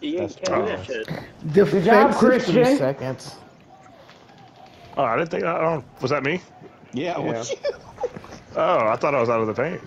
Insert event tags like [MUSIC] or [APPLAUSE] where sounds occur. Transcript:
You That's can do that shit. Defensive job, Kristian. seconds. Oh, I didn't think. I don't. Was that me? Yeah. Yeah. what you- [LAUGHS] Oh, I thought I was out of the paint.